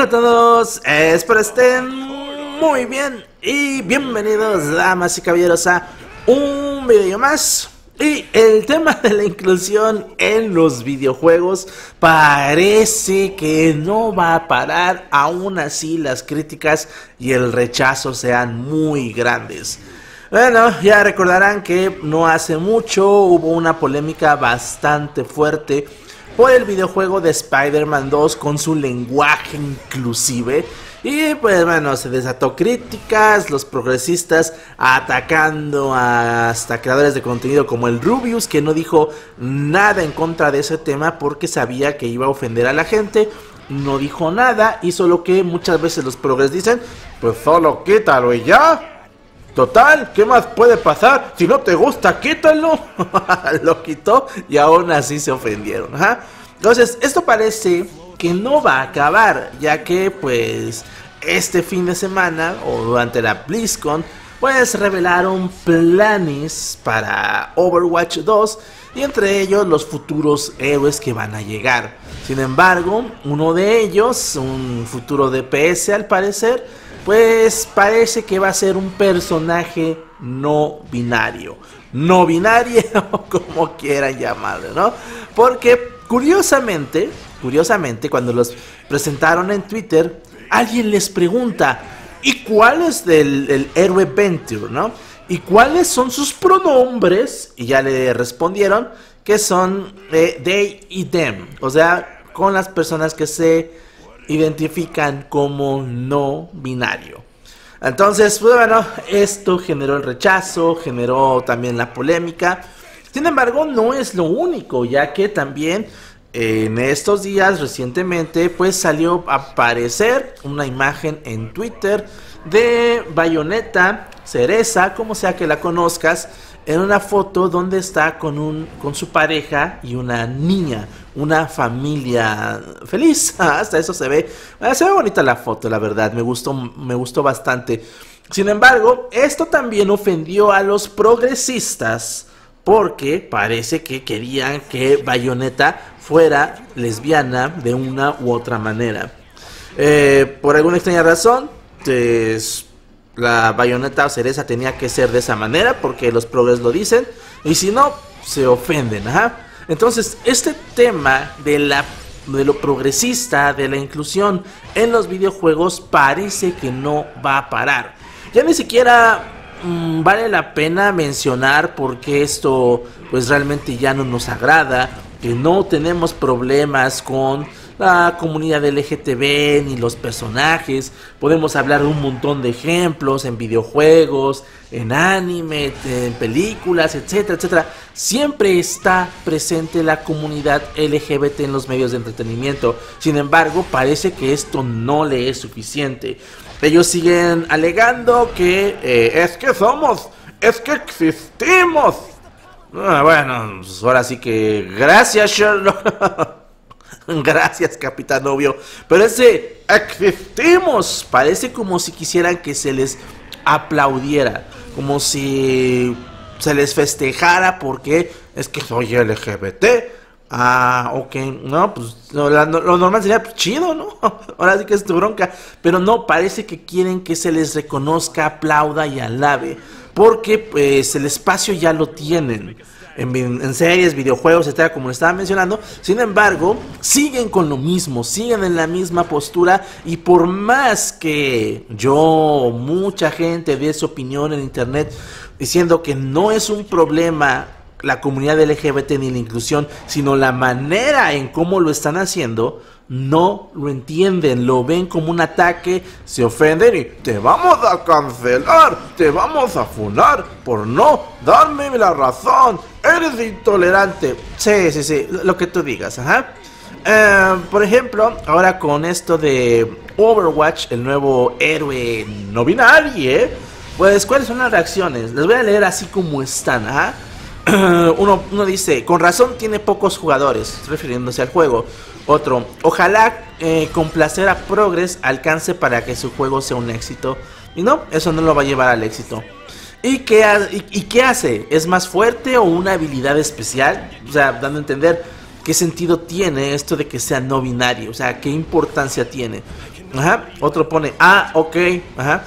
Hola a todos, espero estén muy bien y bienvenidos damas y caballeros a un video más y el tema de la inclusión en los videojuegos parece que no va a parar, aún así las críticas y el rechazo sean muy grandes. Bueno, ya recordarán que no hace mucho hubo una polémica bastante fuerte por el videojuego de Spider-Man 2 con su lenguaje inclusive. Y pues bueno, se desató críticas, los progresistas atacando hasta creadores de contenido como el Rubius, que no dijo nada en contra de ese tema porque sabía que iba a ofender a la gente. No dijo nada, hizo lo que muchas veces los progres dicen, pues solo quítalo y ya. Total, ¿qué más puede pasar? Si no te gusta, quítalo. lo quitó y aún así se ofendieron. Entonces, esto parece que no va a acabar, ya que pues este fin de semana o durante la BlizzCon pues revelaron planes para Overwatch 2 y entre ellos los futuros héroes que van a llegar. Sin embargo, uno de ellos, un futuro DPS al parecer, pues parece que va a ser un personaje no binario. No binario, como quieran llamarlo, ¿no? Porque curiosamente, curiosamente, cuando los presentaron en Twitter, alguien les pregunta, ¿y cuál es del héroe Venture, no? ¿Y cuáles son sus pronombres? Y ya le respondieron que son eh, they y them, o sea, con las personas que se identifican como no binario. Entonces, pues, bueno, esto generó el rechazo, generó también la polémica. Sin embargo, no es lo único, ya que también en estos días recientemente pues salió a aparecer una imagen en Twitter de Bayonetta Cereza, como sea que la conozcas, en una foto donde está con un con su pareja y una niña, una familia feliz. Hasta eso se ve, ah, se ve bonita la foto, la verdad, me gustó me gustó bastante. Sin embargo, esto también ofendió a los progresistas porque parece que querían que Bayonetta fuera lesbiana de una u otra manera. Eh, por alguna extraña razón, pues, la bayoneta o cereza tenía que ser de esa manera porque los progres lo dicen y si no, se ofenden. Entonces, este tema de, la, de lo progresista, de la inclusión en los videojuegos parece que no va a parar. Ya ni siquiera mm, vale la pena mencionar porque esto pues realmente ya no nos agrada, que no tenemos problemas con la comunidad LGTB ni los personajes. Podemos hablar de un montón de ejemplos en videojuegos, en anime, en películas, etcétera, etcétera. Siempre está presente la comunidad LGBT en los medios de entretenimiento. Sin embargo, parece que esto no le es suficiente. Ellos siguen alegando que eh, es que somos, es que existimos. Ah, bueno, pues ahora sí que gracias Sherlock. Gracias, capitán novio. Pero ese existimos parece como si quisieran que se les aplaudiera, como si se les festejara porque es que soy LGBT. Ah, ok, no, pues lo, normal sería pues, chido, ¿no? Ahora sí que es tu bronca. Pero no, parece que quieren que se les reconozca, aplauda y alabe. Porque pues el espacio ya lo tienen en, series, videojuegos, etcétera, como le estaba mencionando. Sin embargo, siguen con lo mismo, siguen en la misma postura y por más que yo, mucha gente dé su opinión en internet diciendo que no es un problema la comunidad LGBT ni la inclusión, sino la manera en cómo lo están haciendo, no lo entienden, lo ven como un ataque, se ofenden y te vamos a cancelar, te vamos a funar por no darme la razón, eres intolerante. Sí, sí, sí, lo que tú digas, ajá. Eh, por ejemplo, ahora con esto de Overwatch, el nuevo héroe no binario, pues cuáles son las reacciones. Les voy a leer así como están, ajá. Uno, dice, con razón tiene pocos jugadores, refiriéndose al juego. Otro, ojalá eh, complacer a Progress alcance para que su juego sea un éxito. Y no, eso no lo va a llevar al éxito. ¿Y qué, y, qué hace? ¿Es más fuerte o una habilidad especial? O sea, dando a entender ¿qué sentido tiene esto de que sea no binario? O sea, ¿qué importancia tiene? Ajá, otro pone, ah, ok, ajá.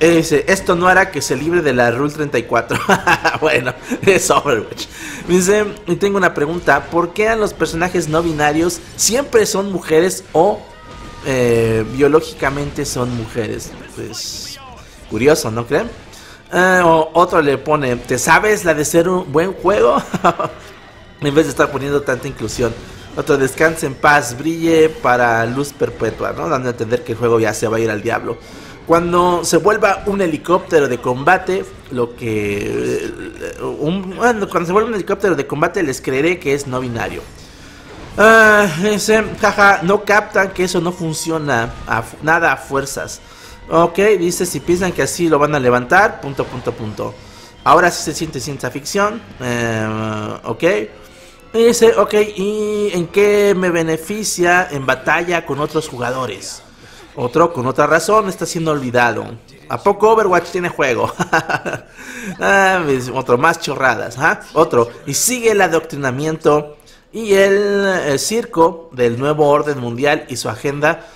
Dice, esto no hará que se libre de la Rule 34. bueno, es Overwatch. Dice, y tengo una pregunta. ¿Por qué a los personajes no binarios siempre son mujeres o eh, biológicamente son mujeres? Pues curioso, ¿no creen? Eh, otro le pone, ¿te sabes la de ser un buen juego? en vez de estar poniendo tanta inclusión. Otro, descanse en paz, brille para luz perpetua, ¿no? Dando a entender que el juego ya se va a ir al diablo. Cuando se vuelva un helicóptero de combate, lo que. Eh, un, cuando se vuelva un helicóptero de combate, les creeré que es no binario. Ah, jaja, no captan que eso no funciona a, nada a fuerzas. Ok, dice si piensan que así lo van a levantar, punto, punto, punto. Ahora sí se siente ciencia ficción. Eh, ok. dice, ok, ¿y en qué me beneficia en batalla con otros jugadores? Otro, con otra razón, está siendo olvidado. ¿A poco Overwatch tiene juego? ah, otro, más chorradas. ¿ah? Otro, y sigue el adoctrinamiento y el, circo del nuevo orden mundial y su agenda,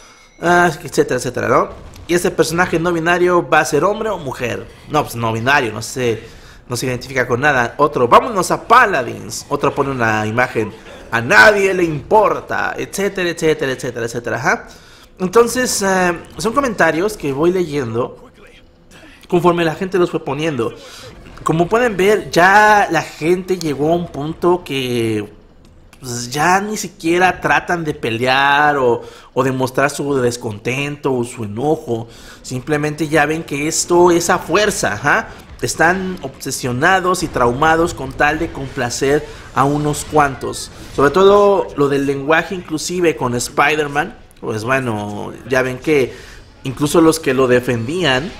ah, etcétera, etcétera, ¿no? Y ese personaje no binario va a ser hombre o mujer. No, pues no binario, no sé, no se identifica con nada. Otro, vámonos a Paladins. Otro pone una imagen, a nadie le importa, etcétera, etcétera, etcétera, etcétera. Entonces, eh, son comentarios que voy leyendo conforme la gente los fue poniendo. Como pueden ver, ya la gente llegó a un punto que pues, ya ni siquiera tratan de pelear o, o demostrar su descontento o su enojo. Simplemente ya ven que esto es a fuerza. Están obsesionados y traumados con tal de complacer a unos cuantos. Sobre todo lo del lenguaje inclusive con Spider-Man pues bueno, ya ven que incluso los que lo defendían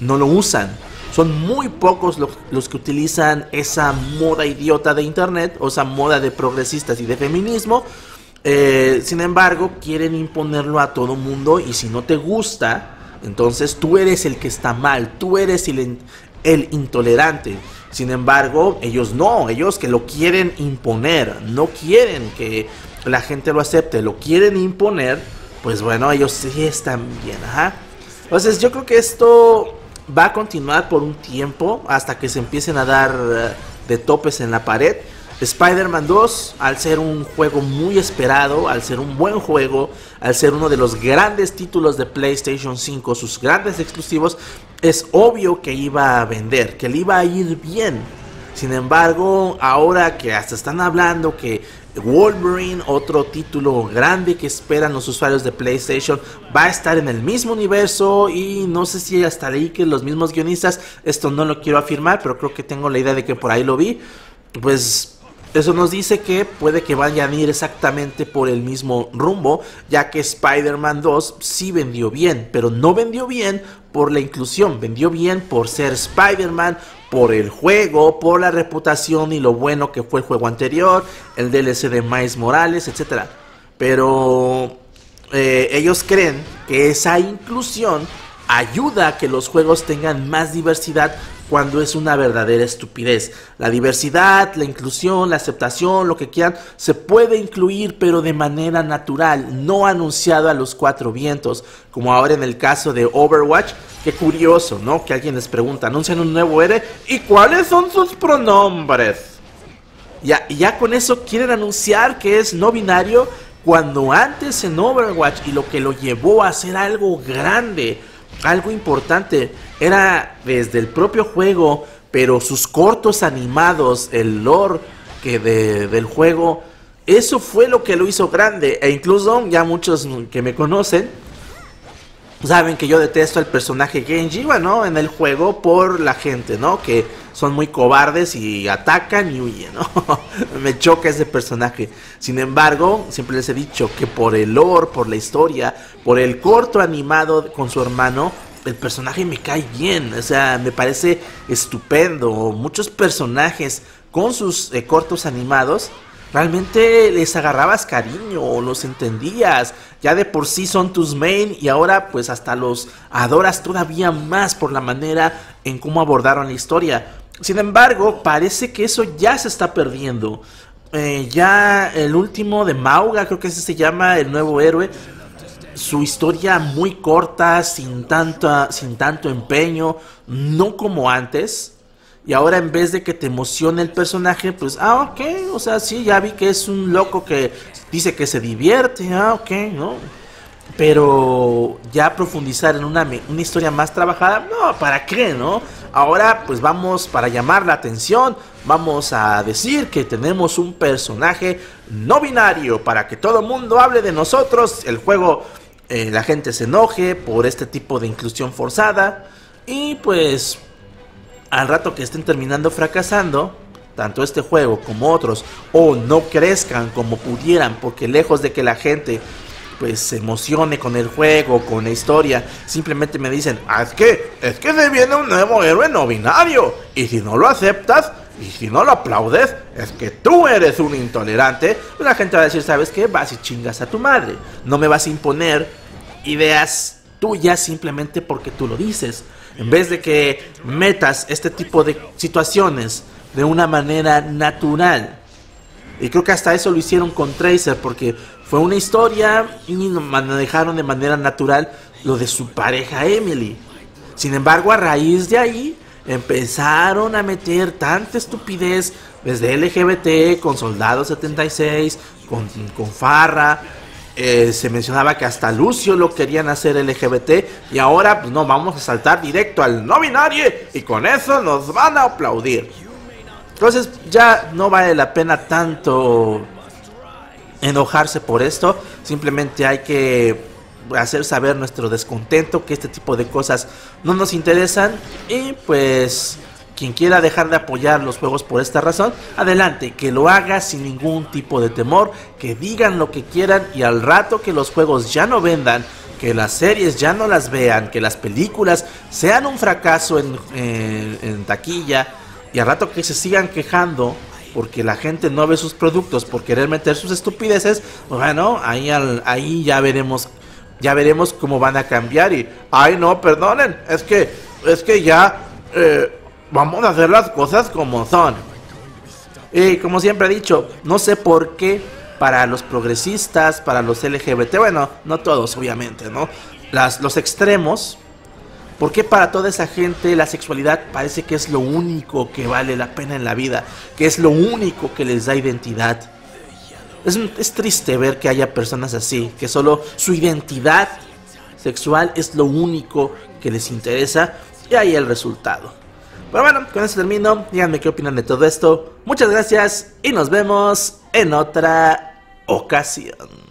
no lo usan. Son muy pocos los, que utilizan esa moda idiota de internet, o esa moda de progresistas y de feminismo. Eh, sin embargo, quieren imponerlo a todo mundo y si no te gusta, entonces tú eres el que está mal, tú eres el intolerante. Sin embargo, ellos no, ellos que lo quieren imponer, no quieren que la gente lo acepte, lo quieren imponer pues bueno, ellos sí están bien, ajá. Entonces yo creo que esto va a continuar por un tiempo hasta que se empiecen a dar eh, de topes en la pared. Spider-Man 2, al ser un juego muy esperado, al ser un buen juego, al ser uno de los grandes títulos de PlayStation 5, sus grandes exclusivos, es obvio que iba a vender, que le iba a ir bien. Sin embargo, ahora que hasta están hablando que Wolverine, otro título grande que esperan los usuarios de PlayStation, va a estar en el mismo universo y no sé si hasta ahí que los mismos guionistas, esto no lo quiero afirmar, pero creo que tengo la idea de que por ahí lo vi, pues eso nos dice que puede que vayan a ir exactamente por el mismo rumbo, ya que Spider-Man 2 sí vendió bien, pero no vendió bien por la inclusión, vendió bien por ser Spider-Man, por el juego, por la reputación y lo bueno que fue el juego anterior, el DLC de Miles Morales, etc. Pero eh, ellos creen que esa inclusión ayuda a que los juegos tengan más diversidad cuando es una verdadera estupidez. La diversidad, la inclusión, la aceptación, lo que quieran, se puede incluir pero de manera natural, no anunciado a los cuatro vientos, como ahora en el caso de Overwatch. Qué curioso, ¿no? Que alguien les pregunta, anuncian un nuevo héroe y cuáles son sus pronombres. Ya, ya con eso quieren anunciar que es no binario cuando antes en Overwatch y lo que lo llevó a hacer algo grande algo importante. Era desde el propio juego, pero sus cortos animados, el lore que del juego, eso fue lo que lo hizo grande. E incluso ya muchos que me conocen saben que yo detesto al personaje Genji, bueno, en el juego por la gente, ¿no? Que son muy cobardes y atacan y huyen, ¿no? Me choca ese personaje. Sin embargo, siempre les he dicho que por el lore, por la historia, por el corto animado con su hermano, el personaje me cae bien, o sea, me parece estupendo. Muchos personajes con sus eh, cortos animados realmente les agarrabas cariño, los entendías, ya de por sí son tus main y ahora pues hasta los adoras todavía más por la manera en cómo abordaron la historia. Sin embargo, parece que eso ya se está perdiendo. eh, ya el último de Mauga, creo que ese se llama el nuevo héroe. Su historia muy corta, sin, tanta, sin tanto empeño, no como antes. Y ahora en vez de que te emocione el personaje, pues, ah, ok, o sea, sí, ya vi que es un loco que dice que se divierte, ah, ok, ¿no? Pero ya profundizar en una, una historia más trabajada, no, ¿para qué, no? Ahora pues vamos para llamar la atención, vamos a decir que tenemos un personaje no binario para que todo el mundo hable de nosotros, el juego eh, la gente se enoje por este tipo de inclusión forzada y pues al rato que estén terminando fracasando, tanto este juego como otros, o no crezcan como pudieran, porque lejos de que la gente pues se emocione con el juego, con la historia, simplemente me dicen, ah, es que, es que se viene un nuevo héroe no binario, y si no lo aceptas, y si no lo aplaudes, es que tú eres un intolerante, la gente va a decir, ¿sabes qué? Vas y chingas a tu madre, no me vas a imponer ideas tuyas simplemente porque tú lo dices. En vez de que metas este tipo de situaciones de una manera natural. Y creo que hasta eso lo hicieron con Tracer porque fue una historia y manejaron de manera natural lo de su pareja Emily. Sin embargo, a raíz de ahí empezaron a meter tanta estupidez desde LGBT con Soldado 76, con, con Farra, eh, se mencionaba que hasta Lucio lo querían hacer LGBT y ahora pues no, vamos a saltar directo al no binario y con eso nos van a aplaudir. Entonces ya no vale la pena tanto enojarse por esto, simplemente hay que hacer saber nuestro descontento, que este tipo de cosas no nos interesan y pues quien quiera dejar de apoyar los juegos por esta razón, adelante, que lo haga sin ningún tipo de temor, que digan lo que quieran y al rato que los juegos ya no vendan, que las series ya no las vean, que las películas sean un fracaso en, taquilla y al rato que se sigan quejando porque la gente no ve sus productos por querer meter sus estupideces, pues bueno, ahí, ahí ya veremos ya veremos cómo van a cambiar y ay no, perdonen, es que es que ya eh, vamos a hacer las cosas como son. Y como siempre he dicho, no sé por qué para los progresistas, para los LGBT, bueno, no todos obviamente, ¿no? Las, los extremos, ¿por qué para toda esa gente la sexualidad parece que es lo único que vale la pena en la vida? Que es lo único que les da identidad. Es, es triste ver que haya personas así, que solo su identidad sexual es lo único que les interesa y ahí el resultado. Pero bueno, con eso termino. Díganme qué opinan de todo esto. Muchas gracias y nos vemos en otra ocasión.